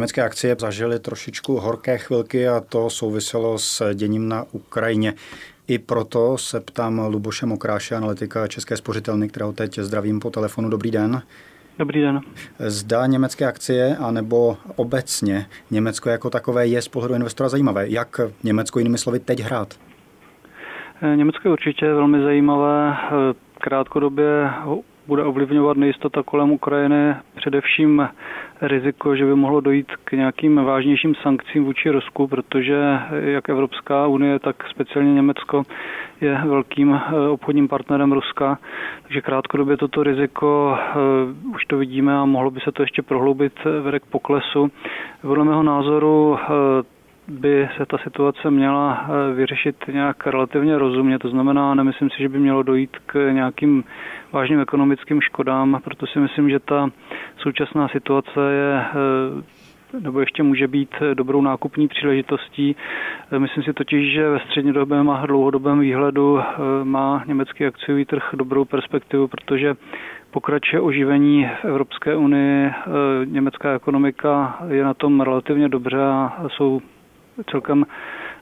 Německé akcie zažily trošičku horké chvilky a to souviselo s děním na Ukrajině. I proto se ptám Luboše Mokráše, analytika České spořitelny, kterého teď zdravím po telefonu. Dobrý den. Dobrý den. Zda německé akcie, anebo obecně Německo jako takové je z pohledu investora zajímavé. Jak Německo jinými slovy teď hrát? Německo je určitě velmi zajímavé. Krátkodobě bude ovlivňovat nejistota kolem Ukrajiny, především riziko, že by mohlo dojít k nějakým vážnějším sankcím vůči Rusku, protože jak Evropská unie, tak speciálně Německo je velkým eh, obchodním partnerem Ruska. Takže krátkodobě toto riziko uh, už to vidíme a mohlo by se to ještě prohloubit eh, vede k poklesu. Podle mého názoru by se ta situace měla eh, vyřešit nějak relativně rozumně. To znamená, nemyslím si, že by mělo dojít k nějakým vážným ekonomickým škodám, proto si myslím, že ta současná situace je eh, nebo ještě může být dobrou nákupní příležitostí. Eh, myslím si totiž, že ve střednědobém a dlouhodobém výhledu má německý akciový trh dobrou perspektivu, protože pokračuje oživení v Evropské unii, německá ekonomika je na tom relativně dobře a jsou celkem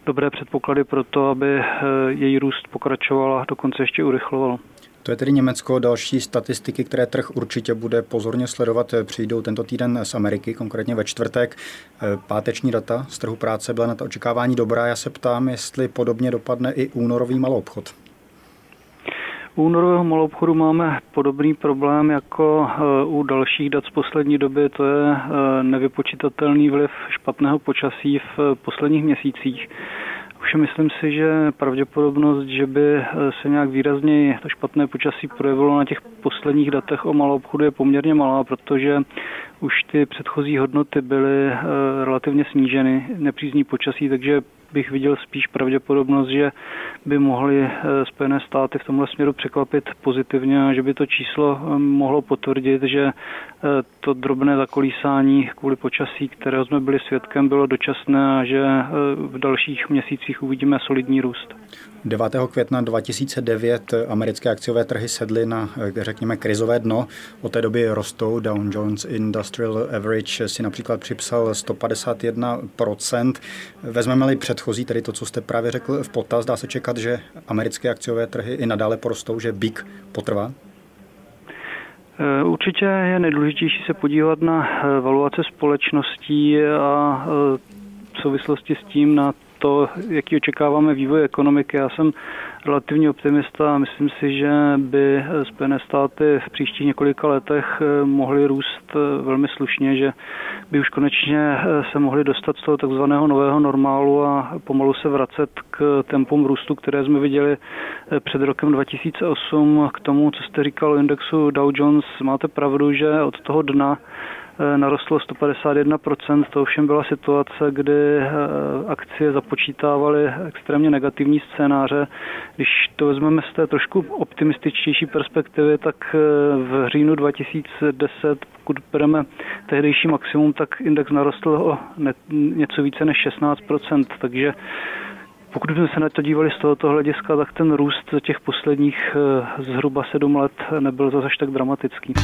dobré předpoklady pro to, aby eh, její růst pokračoval a dokonce ještě urychloval. To je tedy Německo. Další statistiky, které trh určitě bude pozorně sledovat, eh, přijdou tento týden z Ameriky, konkrétně ve čtvrtek. Eh, páteční data z trhu práce byla na to očekávání dobrá. Já se ptám, jestli podobně dopadne i únorový malou obchod. U únorového malobchodu máme podobný problém jako eh, u dalších dat z poslední doby, to je eh, nevypočitatelný vliv špatného počasí v eh, posledních měsících. Už myslím si, že pravděpodobnost, že by se nějak výrazně to špatné počasí projevilo na těch posledních datech o malou obchodu je poměrně malá, protože už ty předchozí hodnoty byly relativně sníženy nepřízní počasí, takže bych viděl spíš pravděpodobnost, že by mohly eh, Spojené státy v tomhle směru překvapit pozitivně a že by to číslo eh, mohlo potvrdit, že eh, to drobné zakolísání kvůli počasí, kterého jsme byli svědkem, bylo dočasné a že v dalších měsících uvidíme solidní růst. 9. května 2009 americké akciové trhy sedly na, řekněme, krizové dno. Od té doby rostou. Dow Jones Industrial Average si například připsal 151%. Vezmeme-li předchozí, tedy to, co jste právě řekl v potaz, dá se čekat, že americké akciové trhy i nadále porostou, že BIG potrvá? Eh, určitě je nejdůležitější se podívat na eh, valuace společností a eh, v souvislosti s tím na to, jaký očekáváme vývoj ekonomiky. Já jsem relativní optimista a myslím si, že by Spojené státy v příštích několika letech mohly růst velmi slušně, že by už konečně se mohli dostat z toho takzvaného nového normálu a pomalu se vracet k tempům růstu, které jsme viděli před rokem 2008. K tomu, co jste říkal o indexu Dow Jones, máte pravdu, že od toho dna Eh, narostlo 151%. To ovšem byla situace, kdy eh, akcie započítávaly extrémně negativní scénáře. Když to vezmeme z té trošku optimističtější perspektivy, tak eh, v říjnu 2010, pokud bereme tehdejší maximum, tak index narostl o něco více než 16%. Takže pokud jsme se na to dívali z tohoto hlediska, tak ten růst těch posledních zhruba sedm let nebyl zase tak dramatický.